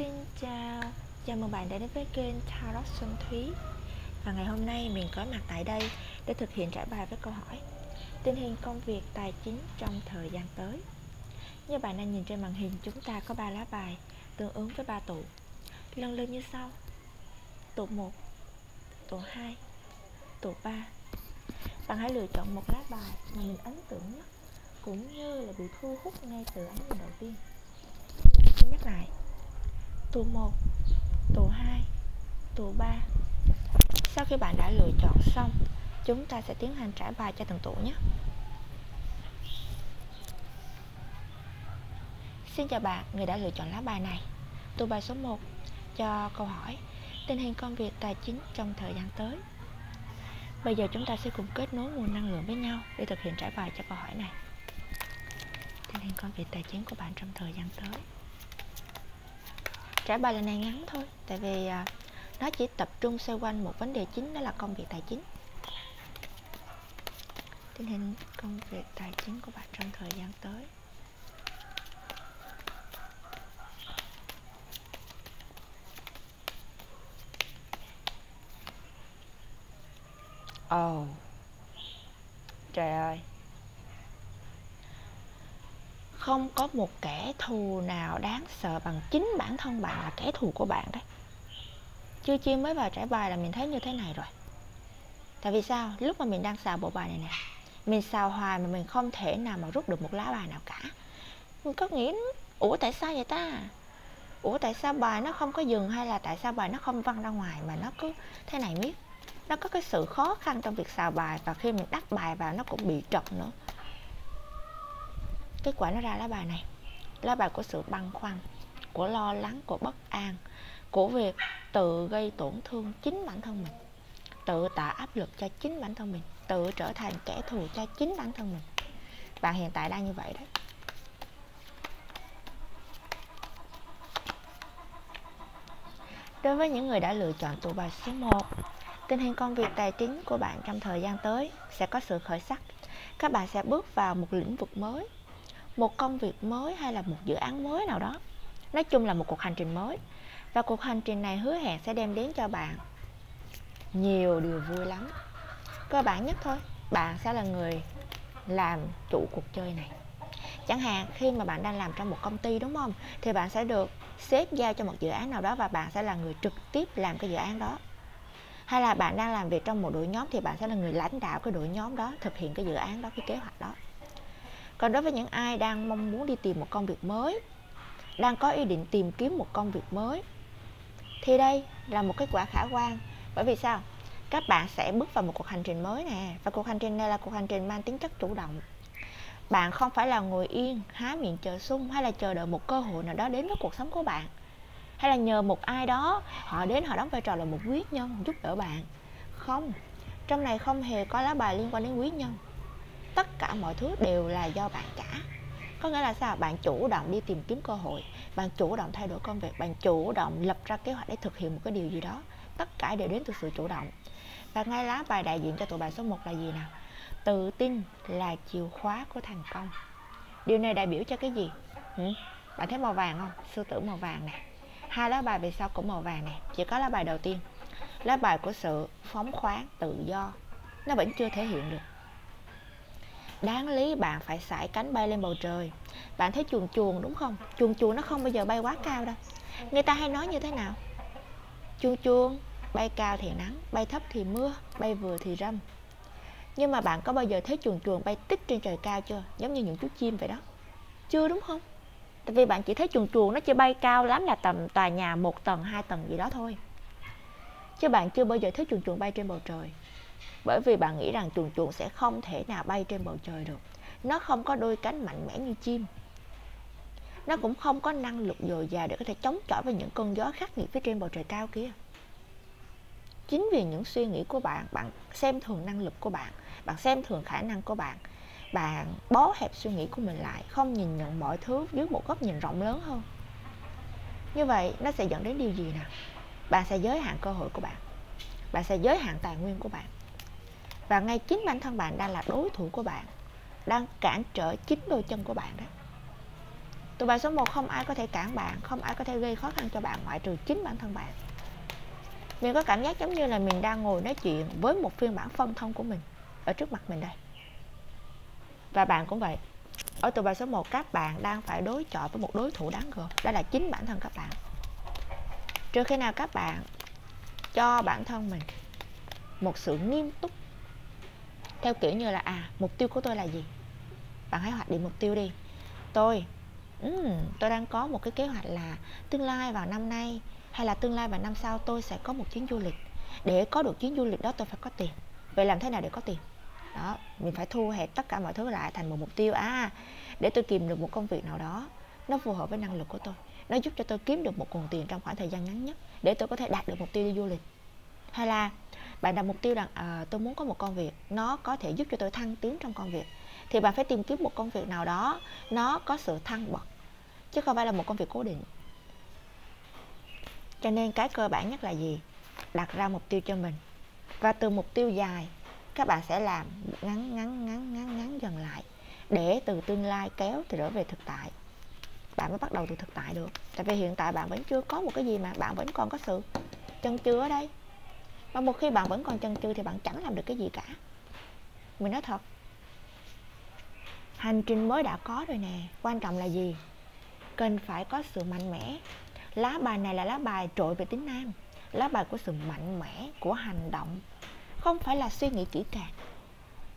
Xin chào, chào mừng bạn đã đến với kênh Tarot Xuân Thúy. Và ngày hôm nay mình có mặt tại đây để thực hiện trải bài với câu hỏi Tình hình công việc tài chính trong thời gian tới. Như bạn đang nhìn trên màn hình chúng ta có 3 lá bài tương ứng với 3 tụ. Lần lượt như sau. Tụ 1, tụ 2, tụ 3 Bạn hãy lựa chọn một lá bài mà mình ấn tượng nhất Cũng như là bị thu hút ngay từ ánh nhìn đầu tiên. Xin nhắc lại tù 1, tù 2, tù 3 Sau khi bạn đã lựa chọn xong Chúng ta sẽ tiến hành trải bài cho từng tủ nhé. Xin chào bạn, người đã lựa chọn lá bài này. Tù bài số 1 cho câu hỏi Tình hình công việc tài chính trong thời gian tới. Bây giờ chúng ta sẽ cùng kết nối nguồn năng lượng với nhau Để thực hiện trải bài cho câu hỏi này. Tình hình công việc tài chính của bạn trong thời gian tới trả bài lần này ngắn thôi. Tại vì à, nó chỉ tập trung xoay quanh một vấn đề chính đó là công việc tài chính. Tình hình công việc tài chính của bạn trong thời gian tới. Ồ. Oh. Trời ơi không có một kẻ thù nào đáng sợ bằng chính bản thân bạn là kẻ thù của bạn đấy. Chưa chi mới vào trải bài là mình thấy như thế này rồi. Tại vì sao? Lúc mà mình đang xào bộ bài này nè, mình xào hoài mà mình không thể nào mà rút được một lá bài nào cả. Mình có nghĩ, ủa, tại sao vậy ta? Ủa, tại sao bài nó không có dừng hay là tại sao bài nó không văng ra ngoài? Mà nó cứ thế này miết. Nó có cái sự khó khăn trong việc xào bài và khi mình đắp bài vào nó cũng bị trật nữa kết quả nó ra lá bài này. Lá bài của sự băn khoăn, của lo lắng, của bất an, của việc tự gây tổn thương chính bản thân mình. Tự tạo áp lực cho chính bản thân mình, tự trở thành kẻ thù cho chính bản thân mình. Bạn hiện tại đang như vậy đấy. Đối với những người đã lựa chọn tụ bài số 1 Tình hình công việc tài chính của bạn trong thời gian tới sẽ có sự khởi sắc. Các bạn sẽ bước vào một lĩnh vực mới một công việc mới hay là một dự án mới nào đó. Nói chung là một cuộc hành trình mới. Và cuộc hành trình này hứa hẹn sẽ đem đến cho bạn nhiều điều vui lắm. Cơ bản nhất thôi, bạn sẽ là người làm chủ cuộc chơi này. Chẳng hạn, khi mà bạn đang làm trong một công ty, đúng không? Thì bạn sẽ được xếp giao cho một dự án nào đó và bạn sẽ là người trực tiếp làm cái dự án đó. Hay là bạn đang làm việc trong một đội nhóm thì bạn sẽ là người lãnh đạo cái đội nhóm đó thực hiện cái dự án đó, cái kế hoạch đó còn đối với những ai đang mong muốn đi tìm một công việc mới, đang có ý định tìm kiếm một công việc mới, thì đây là một kết quả khả quan. Bởi vì sao? Các bạn sẽ bước vào một cuộc hành trình mới nè, và cuộc hành trình này là cuộc hành trình mang tính chất chủ động. Bạn không phải là ngồi yên, há miệng chờ sung, hay là chờ đợi một cơ hội nào đó đến với cuộc sống của bạn. Hay là nhờ một ai đó, họ đến, họ đóng vai trò là một quý nhân, giúp đỡ bạn. Không, trong này không hề có lá bài liên quan đến quý nhân tất cả mọi thứ đều là do bạn cả. Có nghĩa là sao? Bạn chủ động đi tìm kiếm cơ hội, bạn chủ động thay đổi công việc, bạn chủ động lập ra kế hoạch để thực hiện một cái điều gì đó. Tất cả đều đến từ sự chủ động. Và ngay lá bài đại diện cho tụi bài số 1 là gì nào? Tự tin là chìa khóa của thành công. Điều này đại biểu cho cái gì? Ừ? bạn thấy màu vàng không? Sư tử màu vàng nè. Hai lá bài về sau cũng màu vàng nè. Chỉ có lá bài đầu tiên. Lá bài của sự phóng khoáng tự do. Nó vẫn chưa thể hiện được đáng lý bạn phải sải cánh bay lên bầu trời. Bạn thấy chuồn chuồn đúng không? Chuồn chuồn nó không bao giờ bay quá cao đâu. Người ta hay nói như thế nào? Chuồn chuồn bay cao thì nắng, bay thấp thì mưa, bay vừa thì râm. Nhưng mà bạn có bao giờ thấy chuồn chuồn bay tích trên trời cao chưa? Giống như những chú chim vậy đó. Chưa đúng không? Tại vì bạn chỉ thấy chuồn chuồn nó chỉ bay cao lắm là tầm tòa nhà một tầng, hai tầng gì đó thôi. Chứ bạn chưa bao giờ thấy chuồn chuồn bay trên bầu trời bởi vì bạn nghĩ rằng chuồn chuồn sẽ không thể nào bay trên bầu trời được. Nó không có đôi cánh mạnh mẽ như chim. Nó cũng không có năng lực dồi dào để có thể chống chọi với những cơn gió khắc nghiệt phía trên bầu trời cao kia. Chính vì những suy nghĩ của bạn bạn xem thường năng lực của bạn bạn xem thường khả năng của bạn bạn bó hẹp suy nghĩ của mình lại, không nhìn nhận mọi thứ dưới một góc nhìn rộng lớn hơn. Như vậy, nó sẽ dẫn đến điều gì nào bạn sẽ giới hạn cơ hội của bạn. Bạn sẽ giới hạn tài nguyên của bạn và ngay chính bản thân bạn đang là đối thủ của bạn, đang cản trở chính đôi chân của bạn đó. Tụ bài số 1 không ai có thể cản bạn, không ai có thể gây khó khăn cho bạn ngoại trừ chính bản thân bạn. Mình có cảm giác giống như là mình đang ngồi nói chuyện với một phiên bản phân thông của mình ở trước mặt mình đây. Và bạn cũng vậy. Ở tụ bài số 1 các bạn đang phải đối chọi với một đối thủ đáng gờm đó là chính bản thân các bạn. Trừ khi nào các bạn cho bản thân mình một sự nghiêm túc theo kiểu như là à mục tiêu của tôi là gì? Bạn hãy hoạch định mục tiêu đi. Tôi um, tôi đang có một cái kế hoạch là tương lai vào năm nay hay là tương lai vào năm sau tôi sẽ có một chuyến du lịch. Để có được chuyến du lịch đó tôi phải có tiền. Vậy làm thế nào để có tiền? Đó mình phải thu hẹp tất cả mọi thứ lại thành một mục tiêu. À để tôi tìm được một công việc nào đó nó phù hợp với năng lực của tôi nó giúp cho tôi kiếm được một nguồn tiền trong khoảng thời gian ngắn nhất để tôi có thể đạt được mục tiêu đi du lịch hay là bạn đặt mục tiêu rằng à, tôi muốn có một công việc nó có thể giúp cho tôi thăng tiến trong công việc thì bạn phải tìm kiếm một công việc nào đó nó có sự thăng bậc chứ không phải là một công việc cố định. Cho nên cái cơ bản nhất là gì? Đặt ra mục tiêu cho mình. Và từ mục tiêu dài các bạn sẽ làm ngắn ngắn ngắn ngắn ngắn dần lại để từ tương lai kéo thì trở về thực tại. Bạn mới bắt đầu từ thực tại được. Tại vì hiện tại bạn vẫn chưa có một cái gì mà bạn vẫn còn có sự chân chứa ở đây và một khi bạn vẫn còn chân chư thì bạn chẳng làm được cái gì cả. Mình nói thật, hành trình mới đã có rồi nè. Quan trọng là gì? Cần phải có sự mạnh mẽ. Lá bài này là lá bài trội về tính nam lá bài của sự mạnh mẽ, của hành động. Không phải là suy nghĩ kỹ càng.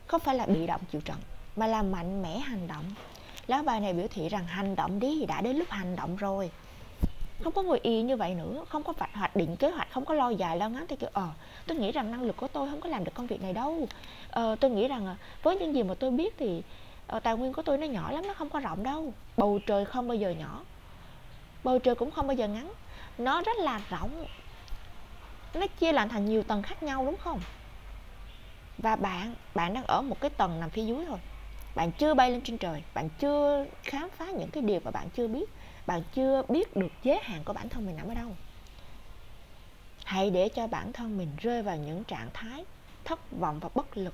Không phải là bị động chịu trận, mà là mạnh mẽ hành động. Lá bài này biểu thị rằng hành động đi đã đến lúc hành động rồi không có ngồi y như vậy nữa không có vạch hoạch định kế hoạch không có lo dài lo ngắn thì kiểu ờ tôi nghĩ rằng năng lực của tôi không có làm được công việc này đâu. Ờ, tôi nghĩ rằng ờ, với những gì mà tôi biết thì ờ, tài nguyên của tôi nó nhỏ lắm nó không có rộng đâu. Bầu trời không bao giờ nhỏ bầu trời cũng không bao giờ ngắn. Nó rất là rộng nó chia làm thành nhiều tầng khác nhau đúng không? Và bạn bạn đang ở một cái tầng nằm phía dưới thôi. Bạn chưa bay lên trên trời bạn chưa khám phá những cái điều mà bạn chưa biết bạn chưa biết được giới hạn của bản thân mình nằm ở đâu. Hãy để cho bản thân mình rơi vào những trạng thái thất vọng và bất lực.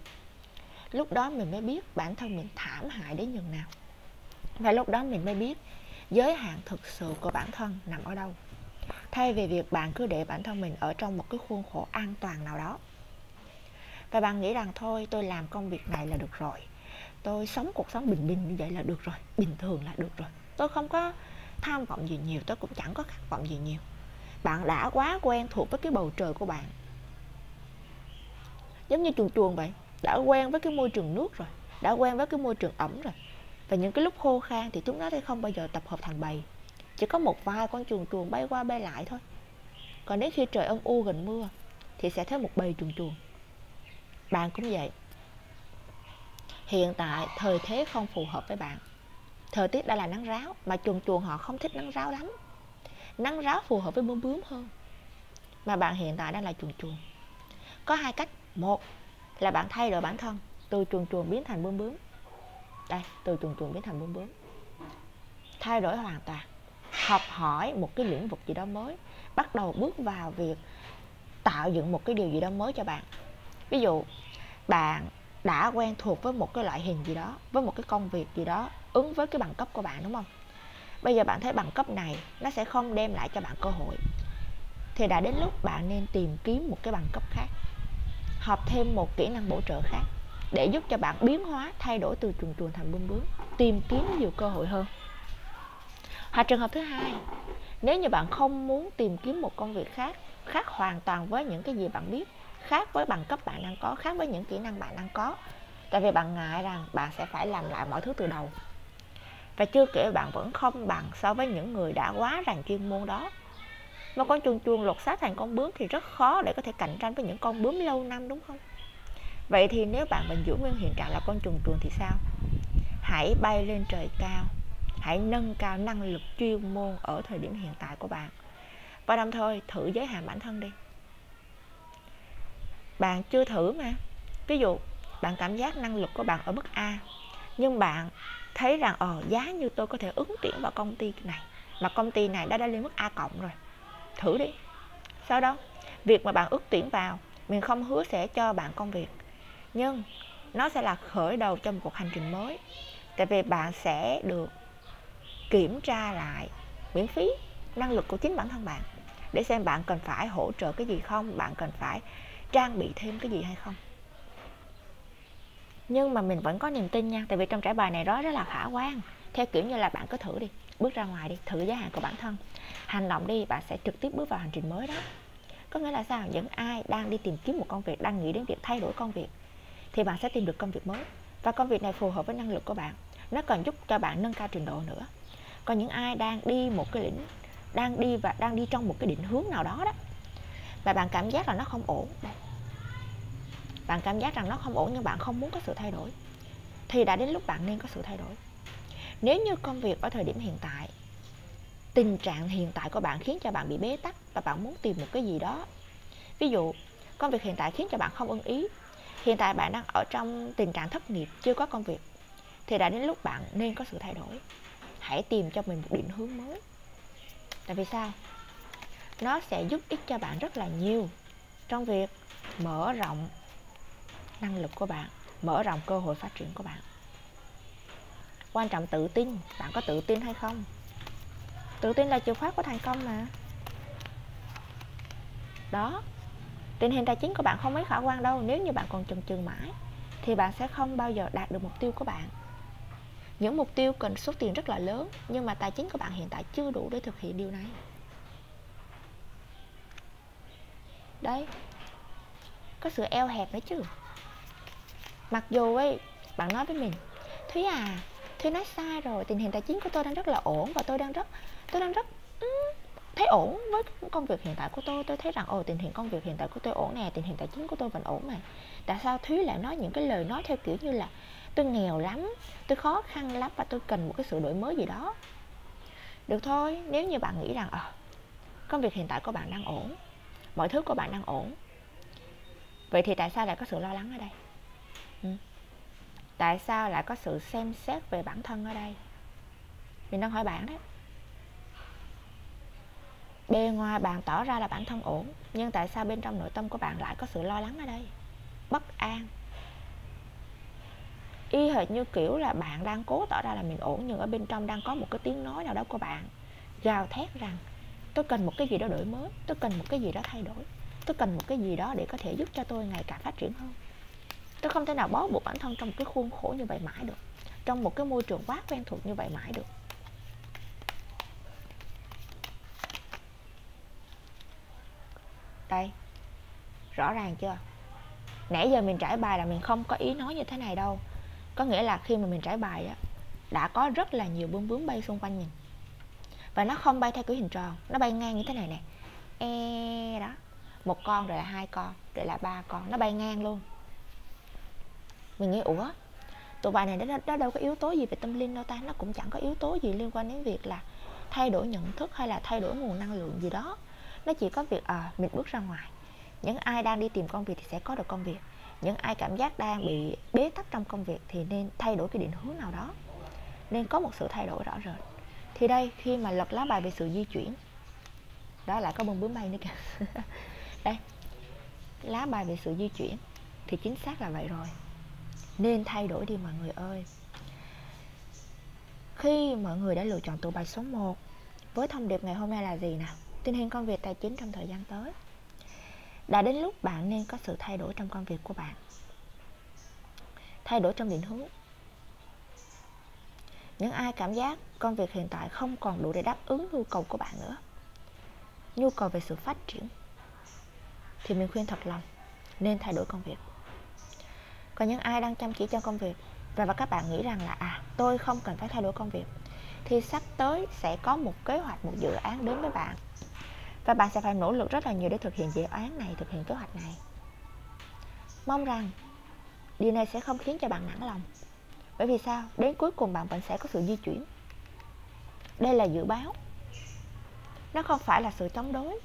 Lúc đó mình mới biết bản thân mình thảm hại đến nhường nào. Và lúc đó mình mới biết giới hạn thực sự của bản thân nằm ở đâu. Thay vì việc bạn cứ để bản thân mình ở trong một cái khuôn khổ an toàn nào đó. Và bạn nghĩ rằng, thôi, tôi làm công việc này là được rồi. Tôi sống cuộc sống bình bình như vậy là được rồi, bình thường là được rồi. Tôi không có tham vọng gì nhiều tôi cũng chẳng có khát vọng gì nhiều. Bạn đã quá quen thuộc với cái bầu trời của bạn. Giống như chuồng chuồng vậy, đã quen với cái môi trường nước rồi, đã quen với cái môi trường ẩm rồi. Và những cái lúc khô khan thì chúng nó sẽ không bao giờ tập hợp thành bầy. Chỉ có một vài con chuồng chuồng bay qua bay lại thôi. Còn đến khi trời âm u gần mưa, thì sẽ thấy một bầy chuồng chuồng. bạn cũng vậy. Hiện tại, thời thế không phù hợp với bạn thời tiết đã là nắng ráo, mà chuồn chuồn họ không thích nắng ráo lắm. Nắng ráo phù hợp với bướm bướm hơn. Mà bạn hiện tại đang là chuồn chuồn có hai cách. Một là bạn thay đổi bản thân, từ chuồn chuồn biến thành bướm bướm. Đây, từ chuồn chuồn biến thành bướm bướm. Thay đổi hoàn toàn. Học hỏi một cái lĩnh vực gì đó mới. Bắt đầu bước vào việc tạo dựng một cái điều gì đó mới cho bạn. Ví dụ, bạn đã quen thuộc với một cái loại hình gì đó, với một cái công việc gì đó ứng với cái bằng cấp của bạn, đúng không? Bây giờ bạn thấy bằng cấp này nó sẽ không đem lại cho bạn cơ hội. Thì đã đến lúc bạn nên tìm kiếm một cái bằng cấp khác, học thêm một kỹ năng bổ trợ khác để giúp cho bạn biến hóa, thay đổi từ chuồn chuồn thành bướm bướm, tìm kiếm nhiều cơ hội hơn. Hoặc trường hợp thứ hai, nếu như bạn không muốn tìm kiếm một công việc khác khác hoàn toàn với những cái gì bạn biết, khác với bằng cấp bạn đang có, khác với những kỹ năng bạn đang có, tại vì bạn ngại rằng bạn sẽ phải làm lại mọi thứ từ đầu và chưa kể bạn vẫn không bằng so với những người đã quá ràng chuyên môn đó. Mà con chuồn chuồn lột xác thành con bướm thì rất khó để có thể cạnh tranh với những con bướm lâu năm, đúng không? Vậy thì nếu bạn vẫn giữ nguyên hiện trạng là con chuồn chuồn thì sao? Hãy bay lên trời cao. Hãy nâng cao năng lực chuyên môn ở thời điểm hiện tại của bạn. Và đồng thời, thử giới hạn bản thân đi. Bạn chưa thử mà. Ví dụ, bạn cảm giác năng lực của bạn ở mức a nhưng bạn thấy rằng ờ giá như tôi có thể ứng tuyển vào công ty này, mà công ty này đã đã lên mức a cộng rồi. Thử đi. Sau đó việc mà bạn ứng tuyển vào, mình không hứa sẽ cho bạn công việc. Nhưng nó sẽ là khởi đầu cho một cuộc hành trình mới. Tại vì bạn sẽ được kiểm tra lại miễn phí năng lực của chính bản thân bạn để xem bạn cần phải hỗ trợ cái gì không, bạn cần phải trang bị thêm cái gì hay không nhưng mà mình vẫn có niềm tin nha, tại vì trong trải bài này đó rất là khả quan. Theo kiểu như là bạn cứ thử đi, bước ra ngoài đi, thử giới hạn của bản thân. Hành động đi, bạn sẽ trực tiếp bước vào hành trình mới đó. Có nghĩa là sao? Những ai đang đi tìm kiếm một công việc, đang nghĩ đến việc thay đổi công việc, thì bạn sẽ tìm được công việc mới. Và công việc này phù hợp với năng lực của bạn. Nó còn giúp cho bạn nâng cao trình độ nữa. Còn những ai đang đi một cái lĩnh, đang đi và đang đi trong một cái định hướng nào đó đó và bạn cảm giác là nó không ổn bạn cảm giác rằng nó không ổn nhưng bạn không muốn có sự thay đổi, thì đã đến lúc bạn nên có sự thay đổi. Nếu như công việc ở thời điểm hiện tại, tình trạng hiện tại của bạn khiến cho bạn bị bế tắc và bạn muốn tìm một cái gì đó, ví dụ, công việc hiện tại khiến cho bạn không ưng ý, hiện tại bạn đang ở trong tình trạng thất nghiệp, chưa có công việc, thì đã đến lúc bạn nên có sự thay đổi. Hãy tìm cho mình một định hướng mới. Tại vì sao? Nó sẽ giúp ích cho bạn rất là nhiều trong việc mở rộng năng lực của bạn, mở rộng cơ hội phát triển của bạn. Quan trọng tự tin, bạn có tự tin hay không? Tự tin là chìa khóa của thành công mà. Đó, tình hình tài chính của bạn không mấy khả quan đâu, nếu như bạn còn chần chừ mãi, thì bạn sẽ không bao giờ đạt được mục tiêu của bạn. Những mục tiêu cần số tiền rất là lớn, nhưng mà tài chính của bạn hiện tại chưa đủ để thực hiện điều này. Đấy, có sự eo hẹp đấy chứ mặc dù ấy bạn nói với mình thúy à thúy nói sai rồi tình hình tài chính của tôi đang rất là ổn và tôi đang rất tôi đang rất thấy ổn với công việc hiện tại của tôi. Tôi thấy rằng ồ tình hình công việc hiện tại của tôi ổn nè tình hình tài chính của tôi vẫn ổn mà. Tại sao thúy lại nói những cái lời nói theo kiểu như là tôi nghèo lắm tôi khó khăn lắm và tôi cần một cái sự đổi mới gì đó? Được thôi nếu như bạn nghĩ rằng à, công việc hiện tại của bạn đang ổn mọi thứ của bạn đang ổn vậy thì tại sao lại có sự lo lắng ở đây? Ừ. tại sao lại có sự xem xét về bản thân ở đây? Mình đang hỏi bạn đấy bề ngoài bạn tỏ ra là bản thân ổn, nhưng tại sao bên trong nội tâm của bạn lại có sự lo lắng ở đây? Bất an. Y hệt như kiểu là bạn đang cố tỏ ra là mình ổn, nhưng ở bên trong đang có một cái tiếng nói nào đó của bạn, gào thét rằng, tôi cần một cái gì đó đổi mới, tôi cần một cái gì đó thay đổi, tôi cần một cái gì đó để có thể giúp cho tôi ngày càng phát triển hơn tôi không thể nào bó buộc bản thân trong một cái khuôn khổ như vậy mãi được. Trong một cái môi trường quá quen thuộc như vậy mãi được. Đây, rõ ràng chưa? Nãy giờ mình trải bài là mình không có ý nói như thế này đâu. Có nghĩa là khi mà mình trải bài á, đã có rất là nhiều bướm bướm bay xung quanh mình. Và nó không bay theo kiểu hình tròn, nó bay ngang như thế này nè. E đó, một con rồi là hai con, rồi là ba con, nó bay ngang luôn mình nghĩ ủa tụi bài này nó, nó đâu có yếu tố gì về tâm linh đâu ta? Nó cũng chẳng có yếu tố gì liên quan đến việc là thay đổi nhận thức hay là thay đổi nguồn năng lượng gì đó. Nó chỉ có việc à, mình bước ra ngoài. Những ai đang đi tìm công việc thì sẽ có được công việc. Những ai cảm giác đang bị bế tắc trong công việc thì nên thay đổi cái định hướng nào đó. Nên có một sự thay đổi rõ rệt. Thì đây khi mà lật lá bài về sự di chuyển đó lại có bông bướm bay nữa kìa. Đây lá bài về sự di chuyển thì chính xác là vậy rồi nên thay đổi đi mọi người ơi. Khi mọi người đã lựa chọn tụ bài số 1 với thông điệp ngày hôm nay là gì nào tình hình công việc tài chính trong thời gian tới. Đã đến lúc bạn nên có sự thay đổi trong công việc của bạn. Thay đổi trong định hướng. Những ai cảm giác công việc hiện tại không còn đủ để đáp ứng nhu cầu của bạn nữa, nhu cầu về sự phát triển, thì mình khuyên thật lòng nên thay đổi công việc còn những ai đang chăm chỉ cho công việc. Và, và các bạn nghĩ rằng là à tôi không cần phải thay đổi công việc. Thì sắp tới sẽ có một kế hoạch một dự án đến với bạn. Và bạn sẽ phải nỗ lực rất là nhiều để thực hiện dự án này thực hiện kế hoạch này. Mong rằng điều này sẽ không khiến cho bạn nản lòng. Bởi vì sao? Đến cuối cùng bạn vẫn sẽ có sự di chuyển. Đây là dự báo. Nó không phải là sự chống đối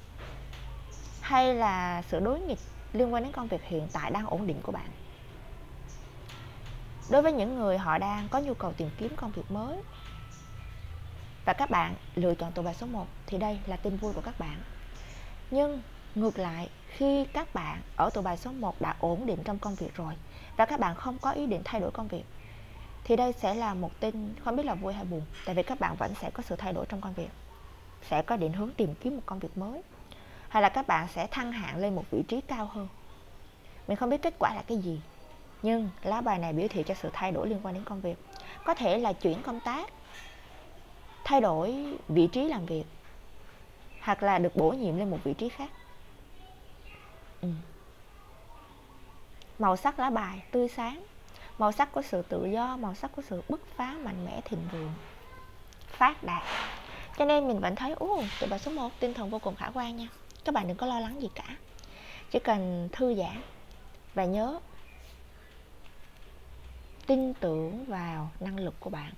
hay là sự đối nghịch liên quan đến công việc hiện tại đang ổn định của bạn đối với những người họ đang có nhu cầu tìm kiếm công việc mới. Và các bạn, lựa chọn tụ bài số 1 thì đây là tin vui của các bạn. Nhưng ngược lại, khi các bạn ở tụ bài số 1 đã ổn định trong công việc rồi và các bạn không có ý định thay đổi công việc, thì đây sẽ là một tin không biết là vui hay buồn, tại vì các bạn vẫn sẽ có sự thay đổi trong công việc, sẽ có định hướng tìm kiếm một công việc mới, hay là các bạn sẽ thăng hạng lên một vị trí cao hơn. Mình không biết kết quả là cái gì nhưng lá bài này biểu thị cho sự thay đổi liên quan đến công việc. Có thể là chuyển công tác, thay đổi vị trí làm việc, hoặc là được bổ nhiệm lên một vị trí khác. Ừ. màu sắc lá bài tươi sáng. Màu sắc của sự tự do, màu sắc của sự bứt phá mạnh mẽ, thịnh vượng, phát đạt. Cho nên mình vẫn thấy, ồ tụi bà số 1 tinh thần vô cùng khả quan nha. Các bạn đừng có lo lắng gì cả. Chỉ cần thư giãn và nhớ tin tưởng vào năng lực của bạn.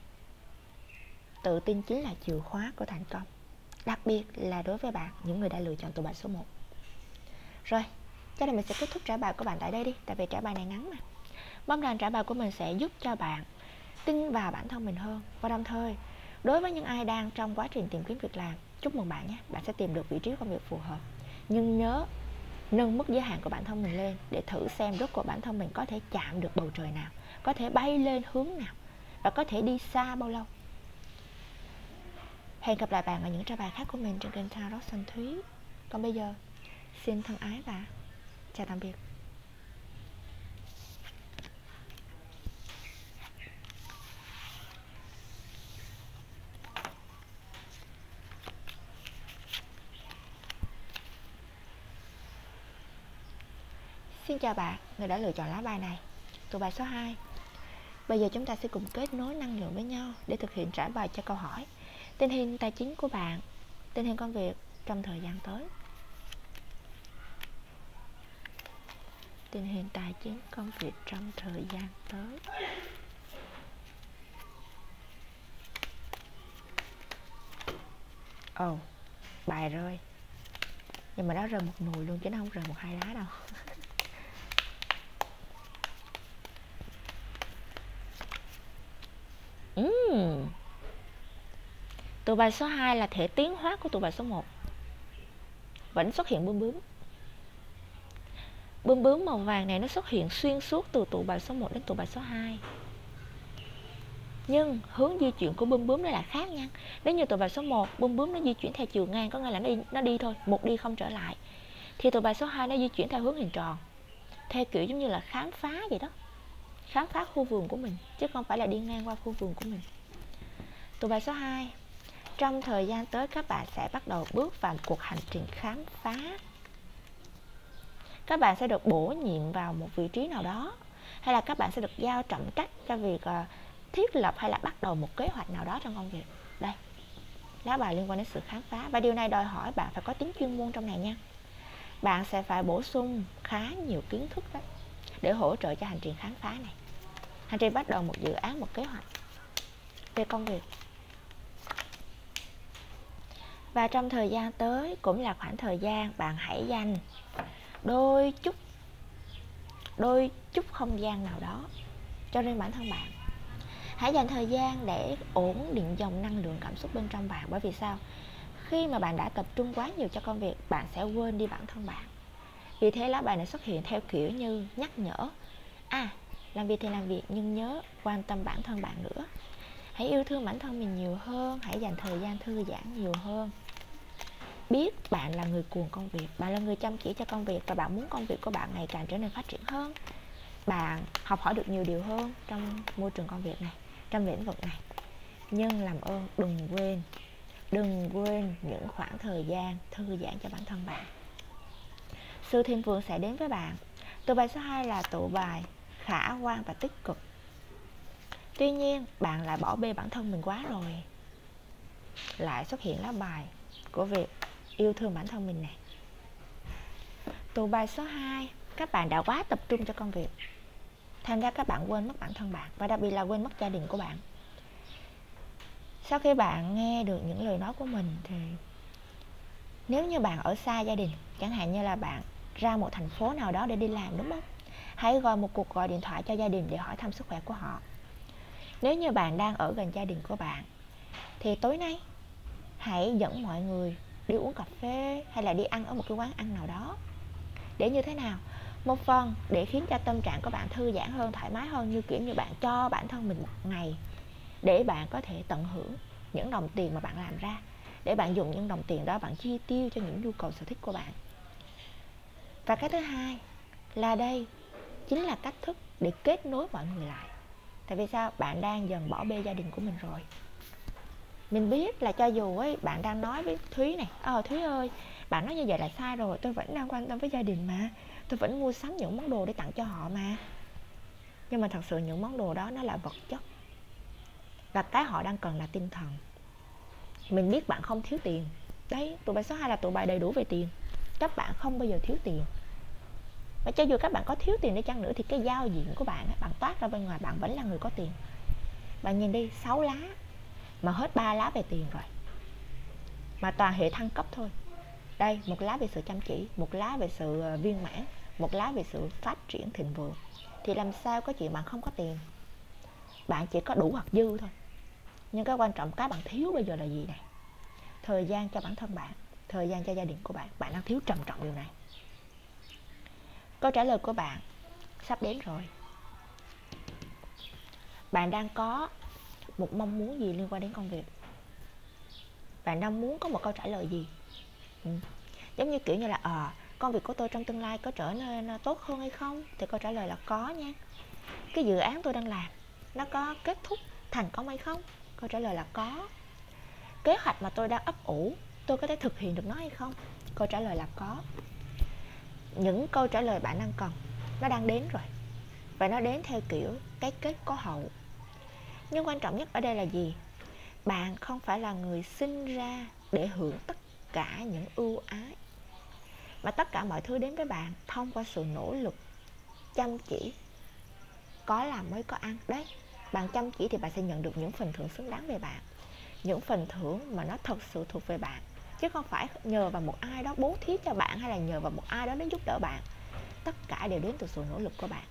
Tự tin chính là chìa khóa của thành công, đặc biệt là đối với bạn, những người đã lựa chọn tụ bài số 1 rồi, cho nên mình sẽ kết thúc trả bài của bạn tại đây đi, tại vì trả bài này ngắn mà. Mong rằng trả bài của mình sẽ giúp cho bạn tin vào bản thân mình hơn và đồng thời, đối với những ai đang trong quá trình tìm kiếm việc làm, chúc mừng bạn nhé, bạn sẽ tìm được vị trí công việc phù hợp. Nhưng nhớ nâng mức giới hạn của bản thân mình lên để thử xem rốt cuộc bản thân mình có thể chạm được bầu trời nào có thể bay lên hướng nào và có thể đi xa bao lâu. Hẹn gặp lại bạn ở những trò bài khác của mình trên kênh Tarot xanh Thúy. Còn bây giờ xin thân ái và chào tạm biệt. Xin chào bạn, người đã lựa chọn lá bài này. Tụ bài số 2 Bây giờ chúng ta sẽ cùng kết nối năng lượng với nhau Để thực hiện trả bài cho câu hỏi. Tình hình tài chính của bạn Tình hình công việc trong thời gian tới. Tình hình tài chính công việc trong thời gian tới. Ồ, oh, bài rơi. Nhưng mà nó rơi một nùi luôn chứ nó không rơi một hai lá đâu. Tụ bài số 2 là thể tiến hóa của tụ bài số 1 Vẫn xuất hiện bướm bướm. Bướm bướm màu vàng này nó xuất hiện xuyên suốt từ tụ bài số 1 đến tụ bài số 2 Nhưng hướng di chuyển của bướm bướm nó là khác nha. Nếu như tụ bài số 1 bướm bướm nó di chuyển theo chiều ngang Có nghĩa là nó đi, nó đi thôi, một đi không trở lại. Thì tụ bài số 2 nó di chuyển theo hướng hình tròn. Theo kiểu giống như là khám phá vậy đó. Khám phá khu vườn của mình chứ không phải là đi ngang qua khu vườn của mình. Tụ bài số 2 trong thời gian tới các bạn sẽ bắt đầu bước vào cuộc hành trình khám phá. Các bạn sẽ được bổ nhiệm vào một vị trí nào đó hay là các bạn sẽ được giao trọng trách cho việc uh, thiết lập hay là bắt đầu một kế hoạch nào đó trong công việc. Đây lá bài liên quan đến sự khám phá. Và điều này đòi hỏi bạn phải có tính chuyên môn trong này nha. Bạn sẽ phải bổ sung khá nhiều kiến thức đó để hỗ trợ cho hành trình khám phá này. Hành trình bắt đầu một dự án một kế hoạch về công việc và trong thời gian tới cũng là khoảng thời gian bạn hãy dành đôi chút đôi chút không gian nào đó cho riêng bản thân bạn. Hãy dành thời gian để ổn định dòng năng lượng cảm xúc bên trong bạn. Bởi vì sao? Khi mà bạn đã tập trung quá nhiều cho công việc, bạn sẽ quên đi bản thân bạn. Vì thế lá bài này xuất hiện theo kiểu như nhắc nhở. À làm việc thì làm việc, nhưng nhớ quan tâm bản thân bạn nữa. Hãy yêu thương bản thân mình nhiều hơn, hãy dành thời gian thư giãn nhiều hơn biết bạn là người cuồng công việc, bạn là người chăm chỉ cho công việc và bạn muốn công việc của bạn ngày càng trở nên phát triển hơn. Bạn học hỏi được nhiều điều hơn trong môi trường công việc này, trong lĩnh vực này. Nhưng làm ơn, đừng quên đừng quên những khoảng thời gian thư giãn cho bản thân bạn. Sự thiên vượng sẽ đến với bạn. Tụ bài số 2 là tụ bài khả quan và tích cực. Tuy nhiên, bạn lại bỏ bê bản thân mình quá rồi. Lại xuất hiện lá bài của việc yêu thương bản thân mình này tụ bài số 2 các bạn đã quá tập trung cho công việc. Thành ra các bạn quên mất bản thân bạn và đặc biệt là quên mất gia đình của bạn. Sau khi bạn nghe được những lời nói của mình thì nếu như bạn ở xa gia đình, chẳng hạn như là bạn ra một thành phố nào đó để đi làm, đúng không? Hãy gọi một cuộc gọi điện thoại cho gia đình để hỏi thăm sức khỏe của họ. Nếu như bạn đang ở gần gia đình của bạn, thì tối nay hãy dẫn mọi người đi uống cà phê hay là đi ăn ở một cái quán ăn nào đó. Để như thế nào? Một phần để khiến cho tâm trạng của bạn thư giãn hơn, thoải mái hơn, như kiểu như bạn cho bản thân mình một ngày để bạn có thể tận hưởng những đồng tiền mà bạn làm ra. Để bạn dùng những đồng tiền đó, bạn chi tiêu cho những nhu cầu sở thích của bạn. Và cái thứ hai là đây, chính là cách thức để kết nối mọi người lại. Tại vì sao? Bạn đang dần bỏ bê gia đình của mình rồi mình biết là cho dù ấy, bạn đang nói với thúy này ờ thúy ơi, bạn nói như vậy là sai rồi, tôi vẫn đang quan tâm với gia đình mà. Tôi vẫn mua sắm những món đồ để tặng cho họ mà. Nhưng mà thật sự những món đồ đó nó là vật chất. Và cái họ đang cần là tinh thần. Mình biết bạn không thiếu tiền. Đấy, tụi bài số 2 là tụi bài đầy đủ về tiền. Các bạn không bao giờ thiếu tiền. Và cho dù các bạn có thiếu tiền đi chăng nữa thì cái giao diện của bạn bạn toát ra bên ngoài bạn vẫn là người có tiền. Bạn nhìn đi, sáu lá mà hết ba lá về tiền rồi. Mà toàn hệ thăng cấp thôi. Đây, một lá về sự chăm chỉ, một lá về sự ờ, viên mãn, một lá về sự phát triển thịnh vượng. Thì làm sao có chuyện bạn không có tiền? Bạn chỉ có đủ hoặc dư thôi. Nhưng cái quan trọng, cái bạn thiếu bây giờ là gì này? Thời gian cho bản thân bạn, thời gian cho gia đình của bạn. Bạn đang thiếu trầm trọng điều này. Câu trả lời của bạn sắp đến rồi. Bạn đang có một mong muốn gì liên quan đến công việc? Bạn đang muốn có một câu trả lời gì? Ừ. giống như kiểu như là ờ à, công việc của tôi trong tương lai có trở nên ờ, tốt hơn hay không? Thì câu trả lời là có nha. Cái dự án tôi đang làm nó có kết thúc thành công hay không? Câu trả lời là có. Kế hoạch mà tôi đang ấp ủ tôi có thể thực hiện được nó hay không? Câu trả lời là có. Những câu trả lời bạn đang cần nó đang đến rồi. Và nó đến theo kiểu cái kết có hậu nhưng quan trọng nhất ở đây là gì? Bạn không phải là người sinh ra để hưởng tất cả những ưu ái, mà tất cả mọi thứ đến với bạn thông qua sự nỗ lực chăm chỉ. Có làm mới có ăn, đấy. Bạn chăm chỉ thì bạn sẽ nhận được những phần thưởng xứng đáng về bạn. Những phần thưởng mà nó thật sự thuộc về bạn. Chứ không phải nhờ vào một ai đó bố thí cho bạn hay là nhờ vào một ai đó đến giúp đỡ bạn. Tất cả đều đến từ sự nỗ lực của bạn.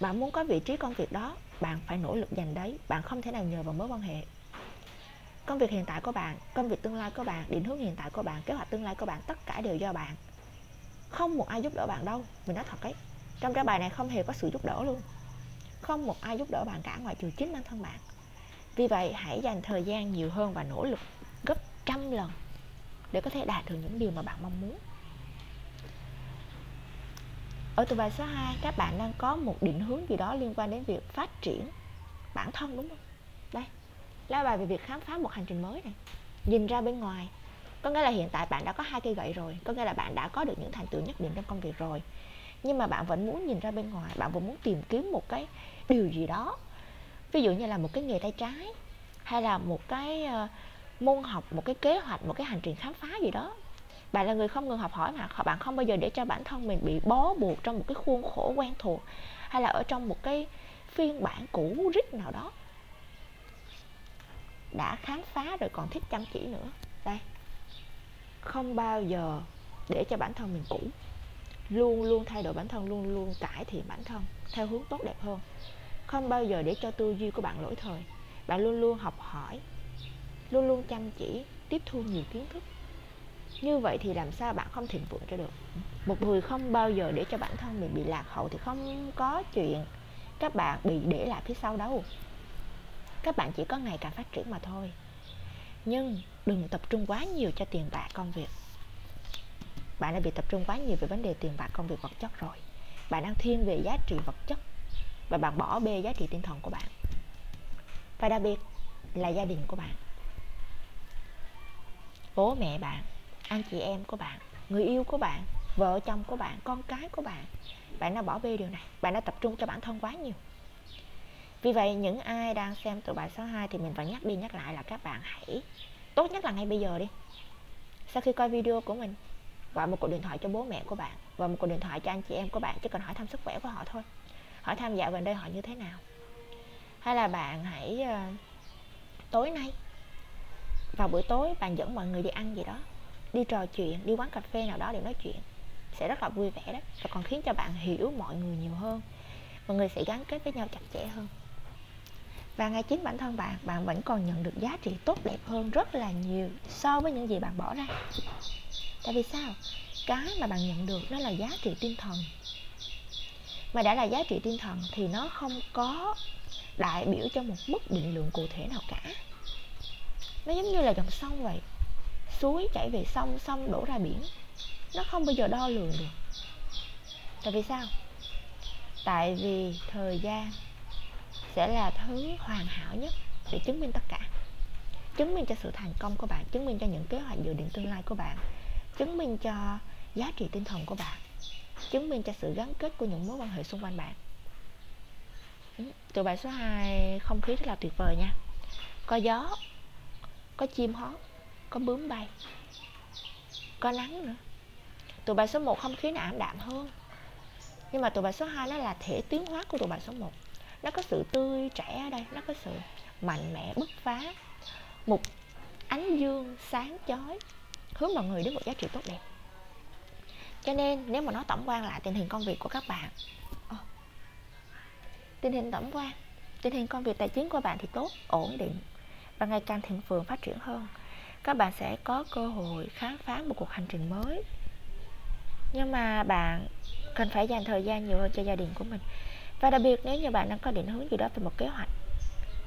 Bạn muốn có vị trí công việc đó bạn phải nỗ lực dành đấy. Bạn không thể nào nhờ vào mối quan hệ. Công việc hiện tại của bạn, công việc tương lai của bạn, định hướng hiện tại của bạn, kế hoạch tương lai của bạn, tất cả đều do bạn. Không một ai giúp đỡ bạn đâu. Mình nói thật ấy. Trong cái bài này không hề có sự giúp đỡ luôn. Không một ai giúp đỡ bạn cả ngoại trừ chính bản thân bạn. Vì vậy, hãy dành thời gian nhiều hơn và nỗ lực gấp trăm lần để có thể đạt được những điều mà bạn mong muốn ở tụ bài số 2 các bạn đang có một định hướng gì đó liên quan đến việc phát triển bản thân, đúng không? Đây là bài về việc khám phá một hành trình mới này. Nhìn ra bên ngoài, có nghĩa là hiện tại bạn đã có hai cây gậy rồi, có nghĩa là bạn đã có được những thành tựu nhất định trong công việc rồi. Nhưng mà bạn vẫn muốn nhìn ra bên ngoài, bạn vẫn muốn tìm kiếm một cái điều gì đó. Ví dụ như là một cái nghề tay trái, hay là một cái ờ, môn học, một cái kế hoạch, một cái hành trình khám phá gì đó bạn là người không ngừng học hỏi mà bạn không bao giờ để cho bản thân mình bị bó buộc trong một cái khuôn khổ quen thuộc hay là ở trong một cái phiên bản cũ rích nào đó. Đã khám phá rồi còn thích chăm chỉ nữa. Đây. Không bao giờ để cho bản thân mình cũ. Luôn luôn thay đổi bản thân, luôn luôn cải thiện bản thân theo hướng tốt đẹp hơn. Không bao giờ để cho tư duy của bạn lỗi thời. Bạn luôn luôn học hỏi, luôn luôn chăm chỉ, tiếp thu nhiều kiến thức như vậy thì làm sao bạn không thịnh vượng cho được? Một người không bao giờ để cho bản thân mình bị lạc hậu thì không có chuyện các bạn bị để lại phía sau đâu. Các bạn chỉ có ngày càng phát triển mà thôi. Nhưng đừng tập trung quá nhiều cho tiền bạc công việc. Bạn đã bị tập trung quá nhiều về vấn đề tiền bạc công việc vật chất rồi. Bạn đang thiên về giá trị vật chất và bạn bỏ bê giá trị tinh thần của bạn. Và đặc biệt là gia đình của bạn. Bố mẹ bạn anh chị em của bạn người yêu của bạn vợ chồng của bạn con cái của bạn. Bạn đã bỏ bê điều này bạn đã tập trung cho bản thân quá nhiều. Vì vậy những ai đang xem tụi bài số 2 thì mình vẫn nhắc đi nhắc lại là các bạn hãy tốt nhất là ngay bây giờ đi. Sau khi coi video của mình gọi một cuộc điện thoại cho bố mẹ của bạn và một cuộc điện thoại cho anh chị em của bạn chỉ cần hỏi thăm sức khỏe của họ thôi. Hỏi thăm dạo gần đây họ như thế nào. Hay là bạn hãy uh, tối nay vào buổi tối bạn dẫn mọi người đi ăn gì đó đi trò chuyện, đi quán cà phê nào đó để nói chuyện. Sẽ rất là vui vẻ đấy và còn khiến cho bạn hiểu mọi người nhiều hơn, mọi người sẽ gắn kết với nhau chặt chẽ hơn. Và ngay chính bản thân bạn bạn vẫn còn nhận được giá trị tốt đẹp hơn rất là nhiều so với những gì bạn bỏ ra. Tại vì sao? Cái mà bạn nhận được nó là giá trị tinh thần. Mà đã là giá trị tinh thần thì nó không có đại biểu cho một mức định lượng cụ thể nào cả. Nó giống như là dòng sông vậy suối chảy về sông sông đổ ra biển. Nó không bao giờ đo lường được. Tại vì sao? Tại vì thời gian sẽ là thứ hoàn hảo nhất để chứng minh tất cả. Chứng minh cho sự thành công của bạn, chứng minh cho những kế hoạch dự định tương lai của bạn, chứng minh cho giá trị tinh thần của bạn, chứng minh cho sự gắn kết của những mối quan hệ xung quanh bạn. Từ bài số 2 không khí rất là tuyệt vời nha. Có gió, có chim hót có bướm bay, có nắng nữa. Tụ bài số 1 không khí nó ảm đạm hơn. Nhưng mà tụ bài số 2 nó là thể tiến hóa của tụ bài số 1 nó có sự tươi trẻ ở đây, nó có sự mạnh mẽ bứt phá. Một ánh dương sáng chói, hướng mọi người đến một giá trị tốt đẹp. Cho nên, nếu mà nói tổng quan lại tình hình công việc của các bạn. Oh. tình hình tổng quan, tình hình công việc tài chính của bạn thì tốt, ổn định và ngày càng thịnh vượng, phát triển hơn các bạn sẽ có cơ hội khám phá một cuộc hành trình mới. Nhưng mà bạn cần phải dành thời gian nhiều hơn cho gia đình của mình. Và đặc biệt nếu như bạn đang có định hướng gì đó về một kế hoạch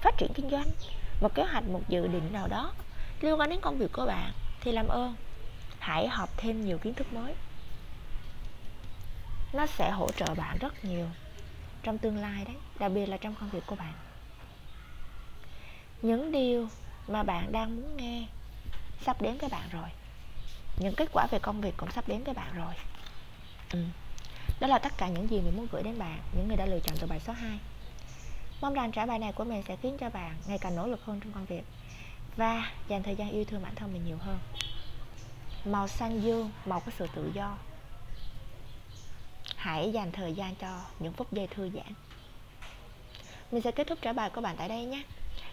phát triển kinh doanh, một kế hoạch, một dự định nào đó liên quan đến công việc của bạn, thì làm ơn, hãy học thêm nhiều kiến thức mới. Nó sẽ hỗ trợ bạn rất nhiều trong tương lai đấy, đặc biệt là trong công việc của bạn. Những điều mà bạn đang muốn nghe sắp đến với bạn rồi. Những kết quả về công việc cũng sắp đến với bạn rồi. Ừ. đó là tất cả những gì mình muốn gửi đến bạn, những người đã lựa chọn từ bài số 2 mong rằng trả bài này của mình sẽ khiến cho bạn ngày càng nỗ lực hơn trong công việc và dành thời gian yêu thương bản thân mình nhiều hơn. Màu xanh dương, màu của sự tự do. Hãy dành thời gian cho những phút giây thư giãn. Mình sẽ kết thúc trả bài của bạn tại đây nhé.